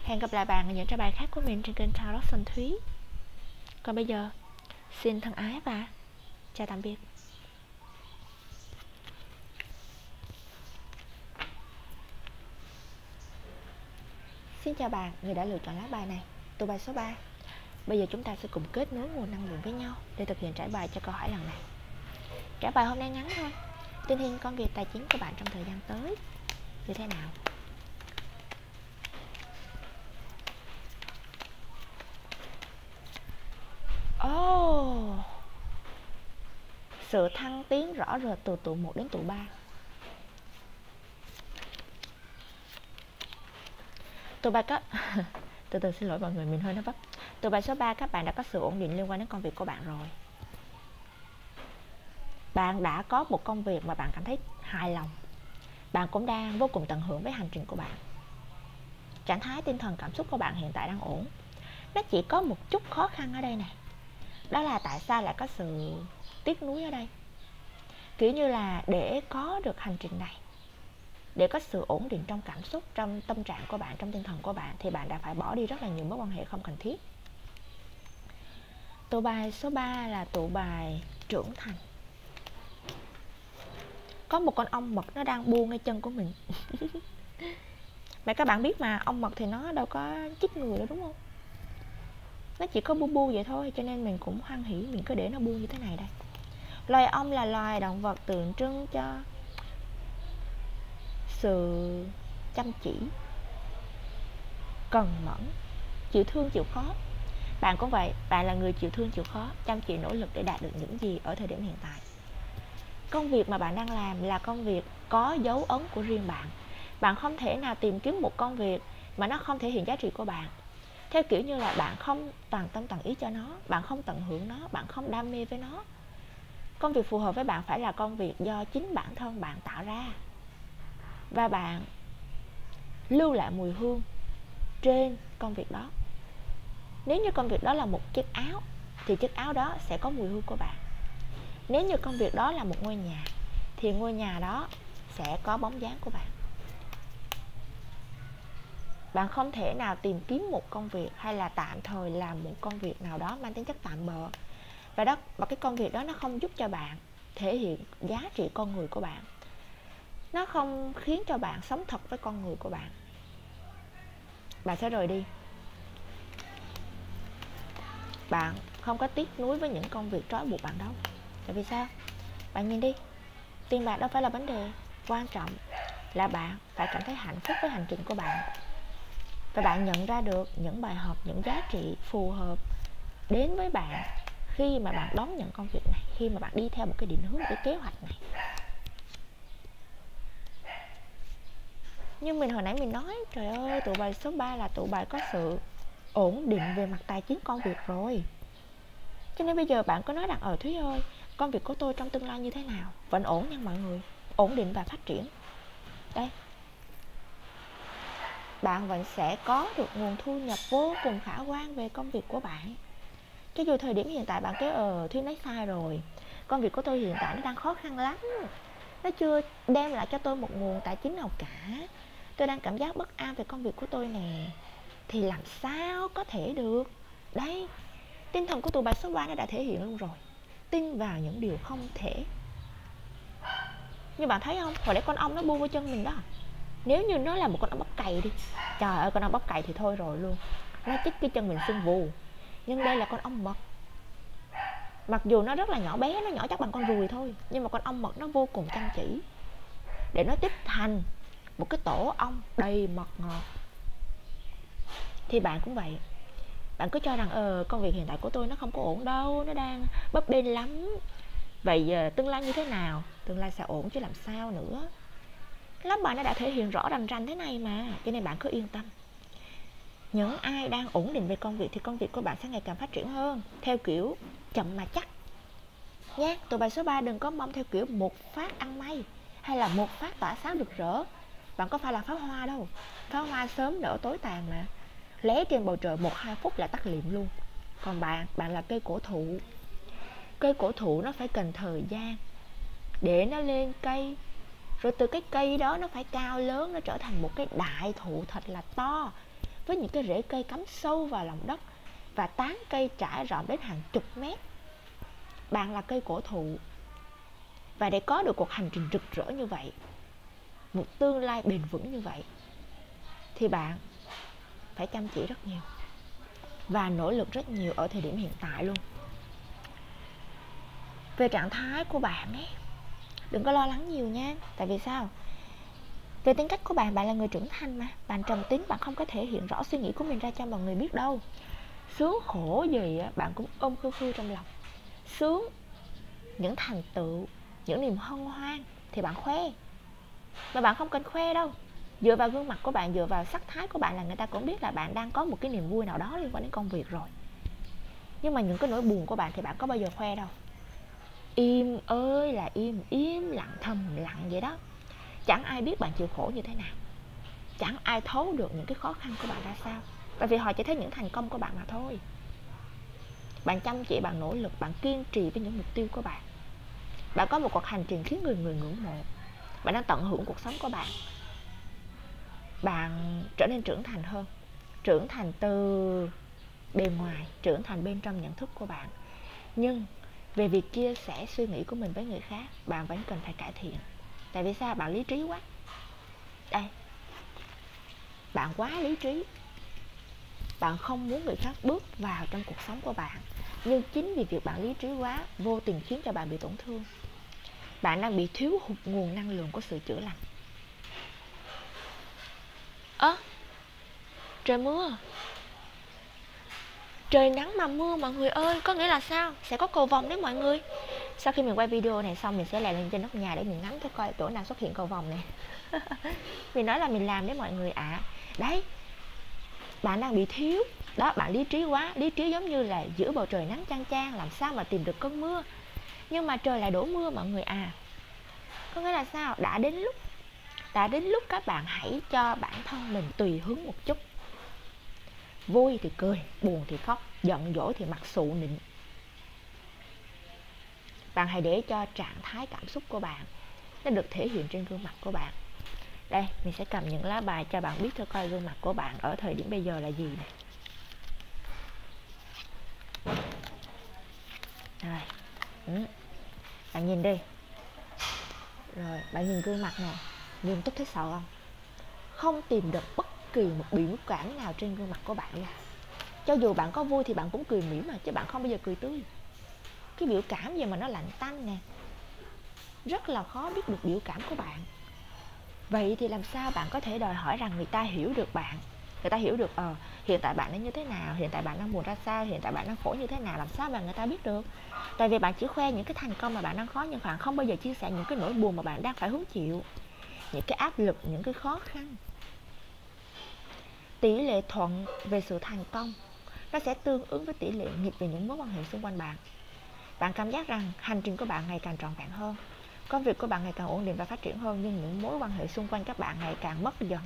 Hẹn gặp lại bạn ở những trả bài khác của mình trên kênh Tarot Xuân Thúy còn bây giờ xin thân ái và chào tạm biệt. Xin chào bạn, người đã lựa chọn lá bài này. Tụ bài số 3 Bây giờ chúng ta sẽ cùng kết nối nguồn năng lượng với nhau Để thực hiện trải bài cho câu hỏi lần này. Trả bài hôm nay ngắn thôi. Tình hình công việc tài chính của bạn trong thời gian tới Như thế nào? Sự thăng tiến rõ rệt từ tụ 1 đến tụ 3 Tụ ba có Từ từ, xin lỗi mọi người, mình hơi nó vấp. Tuổi bài số 3 các bạn đã có sự ổn định liên quan đến công việc của bạn rồi. Bạn đã có một công việc mà bạn cảm thấy hài lòng. Bạn cũng đang vô cùng tận hưởng với hành trình của bạn. Trạng thái tinh thần cảm xúc của bạn hiện tại đang ổn. Nó chỉ có một chút khó khăn ở đây này đó là tại sao lại có sự tiếc nuối ở đây? Kiểu như là để có được hành trình này, để có sự ổn định trong cảm xúc, trong tâm trạng của bạn, trong tinh thần của bạn, thì bạn đã phải bỏ đi rất là nhiều mối quan hệ không cần thiết. Tụ bài số 3 là tụ bài trưởng thành. Có một con ong mật nó đang bu ngay chân của mình. Mà các bạn biết mà, ong mật thì nó đâu có chích người đâu, đúng không? Nó chỉ có bu bu vậy thôi, cho nên mình cũng hoan hỉ mình cứ để nó bu như thế này đây. Loài ong là loài động vật tượng trưng cho sự chăm chỉ, cần mẫn, chịu thương chịu khó. Bạn cũng vậy, bạn là người chịu thương chịu khó, chăm chỉ nỗ lực để đạt được những gì ở thời điểm hiện tại. Công việc mà bạn đang làm là công việc có dấu ấn của riêng bạn. Bạn không thể nào tìm kiếm một công việc mà nó không thể hiện giá trị của bạn theo kiểu như là bạn không toàn tâm toàn ý cho nó, bạn không tận hưởng nó, bạn không đam mê với nó. Công việc phù hợp với bạn phải là công việc do chính bản thân bạn tạo ra. Và bạn lưu lại mùi hương trên công việc đó. Nếu như công việc đó là một chiếc áo, thì chiếc áo đó sẽ có mùi hương của bạn. Nếu như công việc đó là một ngôi nhà, thì ngôi nhà đó sẽ có bóng dáng của bạn bạn không thể nào tìm kiếm một công việc hay là tạm thời làm một công việc nào đó mang tính chất tạm bợ. Và đó, và cái công việc đó nó không giúp cho bạn thể hiện giá trị con người của bạn. Nó không khiến cho bạn sống thật với con người của bạn. Bạn sẽ rời đi. Bạn không có tiếc nuối với những công việc trói buộc bạn đâu. Tại vì sao? Bạn nhìn đi, tiền bạc đâu phải là vấn đề quan trọng, là bạn phải cảm thấy hạnh phúc với hành trình của bạn và bạn nhận ra được những bài học những giá trị phù hợp đến với bạn khi mà bạn đón nhận công việc này khi mà bạn đi theo một cái định hướng một cái kế hoạch này. Như mình hồi nãy mình nói trời ơi tụ bài số 3 là tụ bài có sự ổn định về mặt tài chính công việc rồi. Cho nên bây giờ bạn có nói rằng ở ờ, thúy ơi công việc của tôi trong tương lai như thế nào? Vẫn ổn nha mọi người ổn định và phát triển. Đây bạn vẫn sẽ có được nguồn thu nhập vô cùng khả quan về công việc của bạn. Cho dù thời điểm hiện tại bạn kêu ờ thuyết nói sai rồi, công việc của tôi hiện tại nó đang khó khăn lắm. Nó chưa đem lại cho tôi một nguồn tài chính nào cả. Tôi đang cảm giác bất an về công việc của tôi nè. Thì làm sao có thể được? Đấy. tinh thần của tụi bài số 3 nó đã thể hiện luôn rồi. Tin vào những điều không thể. Như bạn thấy không? Hồi nãy con ong nó bu vô chân mình đó nếu như nó là một con ong bắp cày đi. Trời ơi, con ong bắp cày thì thôi rồi luôn. Nó chích cái chân mình sưng vù. Nhưng đây là con ong mật. Mặc dù nó rất là nhỏ bé, nó nhỏ chắc bằng con ruồi thôi. Nhưng mà con ong mật nó vô cùng chăm chỉ. Để nó tích thành một cái tổ ong đầy mật ngọt. Thì bạn cũng vậy. Bạn cứ cho rằng ờ công việc hiện tại của tôi nó không có ổn đâu, nó đang bấp bênh lắm. Vậy giờ tương lai như thế nào? Tương lai sẽ ổn chứ làm sao nữa? Lớp bài nó đã thể hiện rõ rành rành thế này mà, cho nên bạn cứ yên tâm. Những ai đang ổn định về công việc thì công việc của bạn sẽ ngày càng phát triển hơn, theo kiểu chậm mà chắc. Nha tụi bài số 3 đừng có mong theo kiểu một phát ăn may hay là một phát tỏa sáng rực rỡ. Bạn có phải là pháo hoa đâu. Pháo hoa sớm nở tối tàn mà. Lé trên bầu trời một hai phút là tắt liệm luôn. Còn bạn bạn là cây cổ thụ. Cây cổ thụ nó phải cần thời gian để nó lên cây rồi từ cái cây đó nó phải cao lớn, nó trở thành một cái đại thụ thật là to, với những cái rễ cây cắm sâu vào lòng đất và tán cây trải rộng đến hàng chục mét. Bạn là cây cổ thụ và để có được cuộc hành trình rực rỡ như vậy, một tương lai bền vững như vậy, thì bạn phải chăm chỉ rất nhiều và nỗ lực rất nhiều ở thời điểm hiện tại luôn. Về trạng thái của bạn ấy đừng có lo lắng nhiều nha. Tại vì sao? Về tính cách của bạn bạn là người trưởng thành mà. Bạn trầm tính, bạn không có thể hiện rõ suy nghĩ của mình ra cho mọi người biết đâu. Sướng khổ gì bạn cũng ôm khư khư trong lòng. Sướng những thành tựu, những niềm hân hoan thì bạn khoe. Mà bạn không cần khoe đâu. Dựa vào gương mặt của bạn, dựa vào sắc thái của bạn là người ta cũng biết là bạn đang có một cái niềm vui nào đó liên quan đến công việc rồi. Nhưng mà những cái nỗi buồn của bạn thì bạn có bao giờ khoe đâu im ơi, là im im lặng thầm lặng vậy đó. Chẳng ai biết bạn chịu khổ như thế nào. Chẳng ai thấu được những cái khó khăn của bạn ra sao. Tại vì họ chỉ thấy những thành công của bạn mà thôi. Bạn chăm chỉ, bạn nỗ lực, bạn kiên trì với những mục tiêu của bạn. Bạn có một cuộc hành trình khiến người người ngưỡng mộ. Bạn đang tận hưởng cuộc sống của bạn. Bạn trở nên trưởng thành hơn. Trưởng thành từ bề ngoài, trưởng thành bên trong nhận thức của bạn. Nhưng về việc chia sẻ suy nghĩ của mình với người khác bạn vẫn cần phải cải thiện. Tại vì sao? Bạn lý trí quá. Đây. Bạn quá lý trí. Bạn không muốn người khác bước vào trong cuộc sống của bạn. Nhưng chính vì việc bạn lý trí quá vô tình khiến cho bạn bị tổn thương. Bạn đang bị thiếu hụt nguồn năng lượng của sự chữa lành. Ơ à, trời mưa trời nắng mà mưa mọi người ơi, có nghĩa là sao? Sẽ có cầu vồng đấy mọi người. Sau khi mình quay video này xong, mình sẽ lại lên trên nóc nhà để mình ngắm cho coi chỗ nào xuất hiện cầu vồng này mình nói là mình làm đấy mọi người ạ. À. đấy, bạn đang bị thiếu. Đó, bạn lý trí quá. Lý trí giống như là giữa bầu trời nắng chang chang, làm sao mà tìm được cơn mưa. Nhưng mà trời lại đổ mưa mọi người à có nghĩa là sao? Đã đến lúc, đã đến lúc các bạn hãy cho bản thân mình tùy hướng một chút vui thì cười, buồn thì khóc, giận dỗi thì mặt sụ nịnh. Bạn hãy để cho trạng thái cảm xúc của bạn nó được thể hiện trên gương mặt của bạn. Đây, mình sẽ cầm những lá bài cho bạn biết thử coi gương mặt của bạn ở thời điểm bây giờ là gì này rồi ừ. bạn nhìn đi. Rồi, bạn nhìn gương mặt này nghiêm túc thấy sợ không? Không tìm được bất kỳ một biểu cảm nào trên gương mặt của bạn luôn cho dù bạn có vui thì bạn cũng cười mỉm mà, chứ bạn không bao giờ cười tươi. Cái biểu cảm gì mà nó lạnh tanh nè. Rất là khó biết được biểu cảm của bạn. Vậy thì làm sao bạn có thể đòi hỏi rằng người ta hiểu được bạn? Người ta hiểu được ờ hiện tại bạn đang như thế nào, hiện tại bạn đang buồn ra sao, hiện tại bạn đang khổ như thế nào, làm sao mà người ta biết được? Tại vì bạn chỉ khoe những cái thành công mà bạn đang khó nhưng bạn không bao giờ chia sẻ những cái nỗi buồn mà bạn đang phải hứng chịu. Những cái áp lực, những cái khó khăn tỷ lệ thuận về sự thành công, nó sẽ tương ứng với tỷ lệ nghịch về những mối quan hệ xung quanh bạn. Bạn cảm giác rằng hành trình của bạn ngày càng trọn vẹn hơn, công việc của bạn ngày càng ổn định và phát triển hơn, nhưng những mối quan hệ xung quanh các bạn ngày càng mất dần.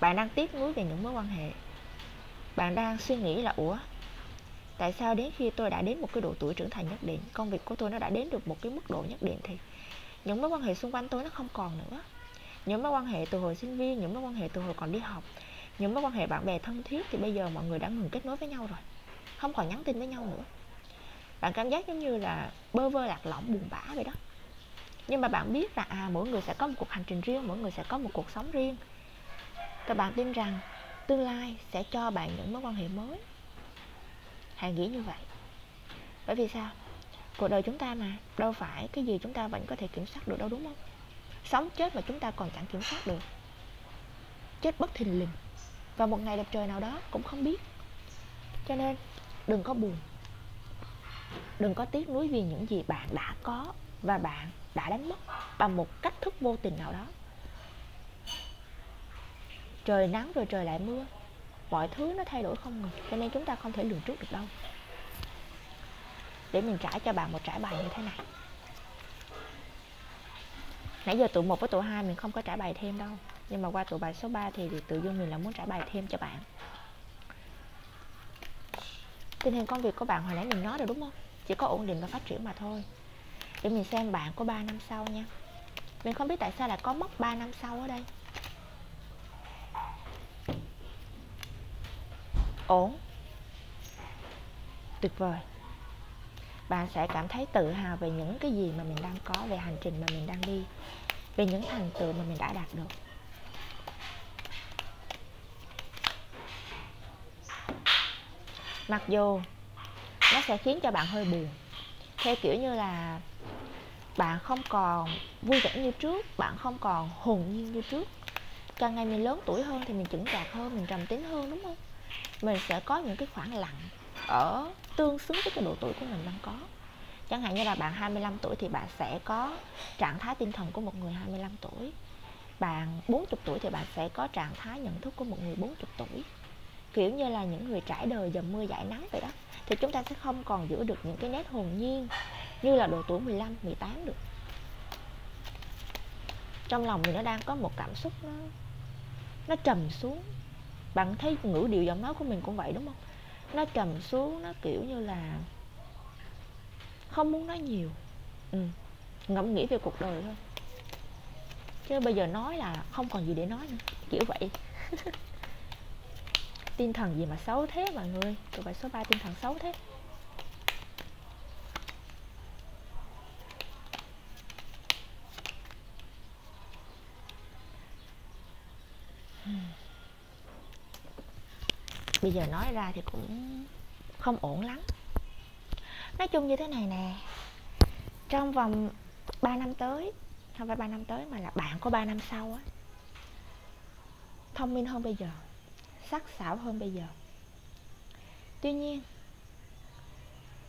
Bạn đang tiếc nuối về những mối quan hệ. Bạn đang suy nghĩ là, ủa, tại sao đến khi tôi đã đến một cái độ tuổi trưởng thành nhất định, công việc của tôi nó đã đến được một cái mức độ nhất định thì những mối quan hệ xung quanh tôi nó không còn nữa? Những mối quan hệ từ hồi sinh viên, những mối quan hệ từ hồi còn đi học, những mối quan hệ bạn bè thân thiết thì bây giờ mọi người đã ngừng kết nối với nhau rồi, không còn nhắn tin với nhau nữa. Bạn cảm giác giống như là bơ vơ lạc lõng, buồn bã vậy đó. Nhưng mà bạn biết là à mỗi người sẽ có một cuộc hành trình riêng, mỗi người sẽ có một cuộc sống riêng. Và bạn tin rằng tương lai sẽ cho bạn những mối quan hệ mới. Hãy nghĩ như vậy. Bởi vì sao? Cuộc đời chúng ta mà, đâu phải cái gì chúng ta vẫn có thể kiểm soát được đâu, đúng không? Sống chết mà chúng ta còn chẳng kiểm soát được. Chết bất thình lình. Và một ngày đẹp trời nào đó cũng không biết. Cho nên, đừng có buồn. Đừng có tiếc nuối vì những gì bạn đã có và bạn đã đánh mất bằng một cách thức vô tình nào đó. Trời nắng rồi trời lại mưa. Mọi thứ nó thay đổi không ngừng. Cho nên chúng ta không thể lường trước được đâu. Để mình trải cho bạn một trải bài như thế này nãy giờ tụ một với tụ hai mình không có trả bài thêm đâu. Nhưng mà qua tụ bài số 3 thì tự dưng mình là muốn trả bài thêm cho bạn. Tình hình công việc của bạn hồi nãy mình nói rồi đúng không? Chỉ có ổn định và phát triển mà thôi. Để mình xem bạn có 3 năm sau nha. Mình không biết tại sao lại có mốc 3 năm sau ở đây. Ổn. Tuyệt vời bạn sẽ cảm thấy tự hào về những cái gì mà mình đang có, về hành trình mà mình đang đi, về những thành tựu mà mình đã đạt được. Mặc dù nó sẽ khiến cho bạn hơi buồn, theo kiểu như là bạn không còn vui vẻ như trước, bạn không còn hồn nhiên như trước. Càng ngày mình lớn tuổi hơn thì mình chững chạc hơn, mình trầm tính hơn, đúng không? Mình sẽ có những cái khoảng lặng ở tương xứng với cái độ tuổi của mình đang có. Chẳng hạn như là bạn 25 tuổi thì bạn sẽ có trạng thái tinh thần của một người 25 tuổi. Bạn 40 tuổi thì bạn sẽ có trạng thái nhận thức của một người 40 tuổi. Kiểu như là những người trải đời dầm mưa dãi nắng vậy đó. Thì chúng ta sẽ không còn giữ được những cái nét hồn nhiên như là độ tuổi 15, 18 được. Trong lòng mình nó đang có một cảm xúc nó nó trầm xuống. Bạn thấy ngữ điệu giọng nói của mình cũng vậy đúng không? Nó trầm xuống, nó kiểu như là không muốn nói nhiều. Ừ. ngẫm nghĩ về cuộc đời thôi. Chứ bây giờ nói là không còn gì để nói nữa, kiểu vậy. Tinh thần gì mà xấu thế mọi người? Tụi bài số 3 tinh thần xấu thế. Bây giờ nói ra thì cũng không ổn lắm. Nói chung như thế này nè, trong vòng 3 năm tới, không phải 3 năm tới mà là bạn của 3 năm sau á, thông minh hơn bây giờ, sắc sảo hơn bây giờ. Tuy nhiên,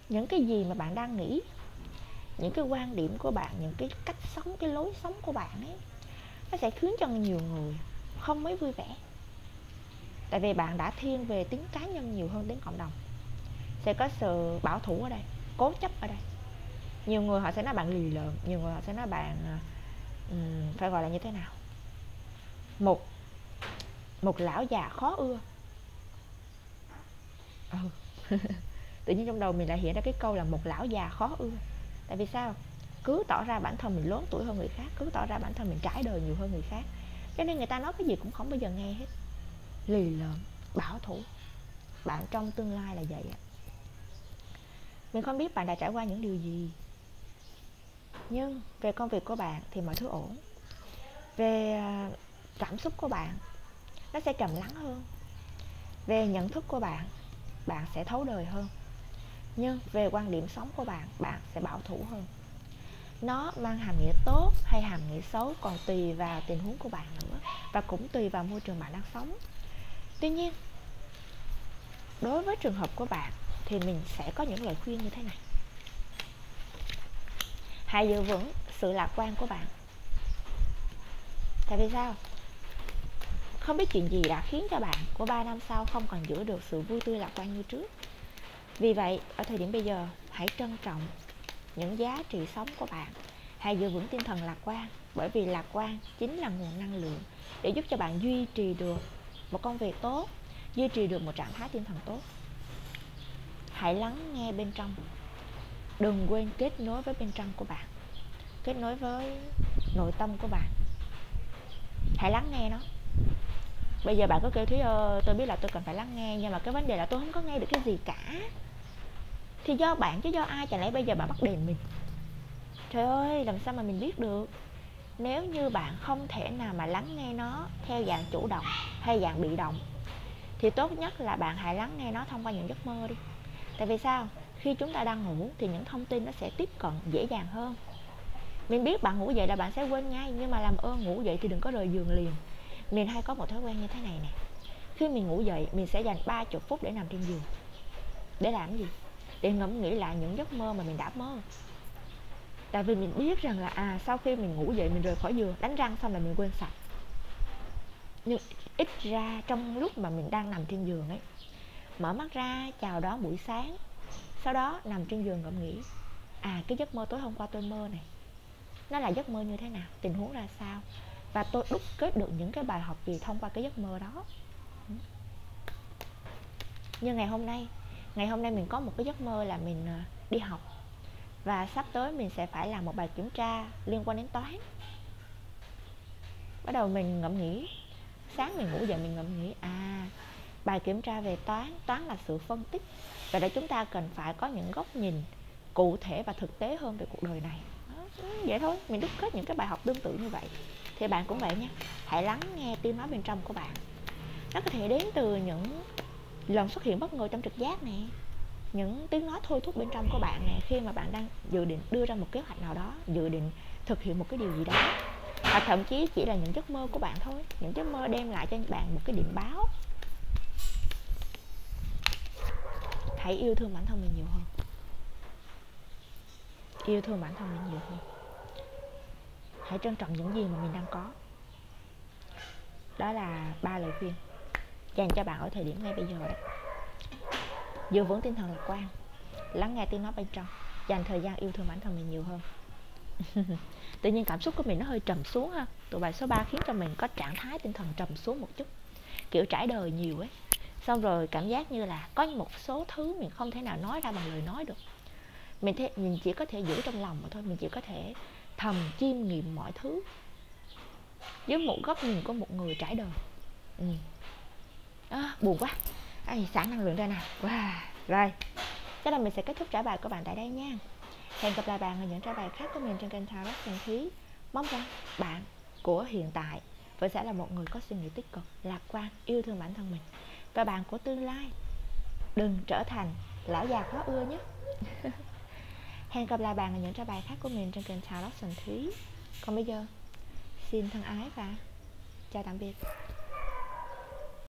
những cái gì mà bạn đang nghĩ, những cái quan điểm của bạn, những cái cách sống, cái lối sống của bạn ấy, nó sẽ khiến cho nhiều người không mấy vui vẻ tại vì bạn đã thiên về tính cá nhân nhiều hơn tiếng cộng đồng. Sẽ có sự bảo thủ ở đây cố chấp ở đây. Nhiều người họ sẽ nói bạn lì lợm nhiều người họ sẽ nói bạn um, phải gọi là như thế nào? Một một lão già khó ưa. Ừ. tự nhiên trong đầu mình lại hiện ra cái câu là một lão già khó ưa. Tại vì sao? Cứ tỏ ra bản thân mình lớn tuổi hơn người khác cứ tỏ ra bản thân mình trải đời nhiều hơn người khác. Cho nên người ta nói cái gì cũng không bao giờ nghe hết lì lợm. Bảo thủ. Bạn trong tương lai là vậy ạ. Mình không biết bạn đã trải qua những điều gì. Nhưng về công việc của bạn thì mọi thứ ổn. Về à, cảm xúc của bạn, nó sẽ trầm lắng hơn. Về nhận thức của bạn bạn sẽ thấu đời hơn. Nhưng về quan điểm sống của bạn bạn sẽ bảo thủ hơn. Nó mang hàm nghĩa tốt hay hàm nghĩa xấu còn tùy vào tình huống của bạn nữa và cũng tùy vào môi trường bạn đang sống tuy nhiên, đối với trường hợp của bạn, thì mình sẽ có những lời khuyên như thế này. Hãy giữ vững sự lạc quan của bạn. Tại vì sao? Không biết chuyện gì đã khiến cho bạn của 3 năm sau không còn giữ được sự vui tươi lạc quan như trước. Vì vậy, ở thời điểm bây giờ, hãy trân trọng những giá trị sống của bạn. Hãy giữ vững tinh thần lạc quan, bởi vì lạc quan chính là nguồn năng lượng để giúp cho bạn duy trì được một công việc tốt, duy trì được một trạng thái tinh thần tốt. Hãy lắng nghe bên trong. Đừng quên kết nối với bên trong của bạn. Kết nối với nội tâm của bạn. Hãy lắng nghe nó. Bây giờ bạn có kêu thúy ơi, tôi biết là tôi cần phải lắng nghe, nhưng mà cái vấn đề là tôi không có nghe được cái gì cả. Thì do bạn chứ do ai, chẳng lẽ bây giờ bạn bắt đền mình? Trời ơi, làm sao mà mình biết được? Nếu như bạn không thể nào mà lắng nghe nó theo dạng chủ động hay dạng bị động, thì tốt nhất là bạn hãy lắng nghe nó thông qua những giấc mơ đi. Tại vì sao? Khi chúng ta đang ngủ thì những thông tin nó sẽ tiếp cận dễ dàng hơn. Mình biết bạn ngủ dậy là bạn sẽ quên ngay, nhưng mà làm ơn ngủ dậy thì đừng có rời giường liền. Mình hay có một thói quen như thế này nè. Khi mình ngủ dậy, mình sẽ dành ba chục phút để nằm trên giường. Để làm gì? Để ngẫm nghĩ lại những giấc mơ mà mình đã mơ tại vì mình biết rằng là à sau khi mình ngủ dậy mình rời khỏi giường, đánh răng xong là mình quên sạch. Nhưng ít ra trong lúc mà mình đang nằm trên giường ấy, mở mắt ra, chào đón buổi sáng, sau đó nằm trên giường ngẫm nghĩ à cái giấc mơ tối hôm qua tôi mơ này, nó là giấc mơ như thế nào, tình huống ra sao? Và tôi đúc kết được những cái bài học gì thông qua cái giấc mơ đó? Ừ. Như ngày hôm nay, ngày hôm nay mình có một cái giấc mơ là mình à, đi học và sắp tới mình sẽ phải làm một bài kiểm tra liên quan đến toán. Bắt đầu mình ngẫm nghĩ. Sáng mình ngủ dậy mình ngẫm nghĩ à bài kiểm tra về toán toán là sự phân tích. Và để chúng ta cần phải có những góc nhìn cụ thể và thực tế hơn về cuộc đời này. Vậy thôi, mình đúc kết những cái bài học tương tự như vậy. Thì bạn cũng vậy nha. Hãy lắng nghe tiếng nói bên trong của bạn. Nó có thể đến từ những lần xuất hiện bất ngờ trong trực giác này những tiếng nói thôi thúc bên trong của bạn nè, khi mà bạn đang dự định đưa ra một kế hoạch nào đó, dự định thực hiện một cái điều gì đó, hoặc thậm chí chỉ là những giấc mơ của bạn thôi, những giấc mơ đem lại cho bạn một cái điểm báo. Hãy yêu thương bản thân mình nhiều hơn. Yêu thương bản thân mình nhiều hơn. Hãy trân trọng những gì mà mình đang có. Đó là ba lời khuyên dành cho bạn ở thời điểm ngay bây giờ đấy giữ vững tinh thần lạc quan lắng nghe tiếng nói bên trong dành thời gian yêu thương bản thân mình nhiều hơn. Tự nhiên cảm xúc của mình nó hơi trầm xuống ha. Tụ bài số 3 khiến cho mình có trạng thái tinh thần trầm xuống một chút kiểu trải đời nhiều ấy. Xong rồi cảm giác như là có một số thứ mình không thể nào nói ra bằng lời nói được. Mình thế, mình chỉ có thể giữ trong lòng mà thôi mình chỉ có thể thầm chiêm nghiệm mọi thứ với một góc nhìn của một người trải đời. Ừ. à, buồn quá. Ai, sẵn năng lượng ra nào wow. rồi. Chắc là mình sẽ kết thúc trả bài của bạn tại đây nha. Hẹn gặp lại bạn ở những trả bài khác của mình trên kênh Tarot Trần Thí. mong rằng bạn của hiện tại vẫn sẽ là một người có suy nghĩ tích cực lạc quan yêu thương bản thân mình. Và bạn của tương lai đừng trở thành lão già khó ưa nhé. Hẹn gặp lại bạn ở những trả bài khác của mình trên kênh Tarot Trần Thúy còn bây giờ xin thân ái và chào tạm biệt.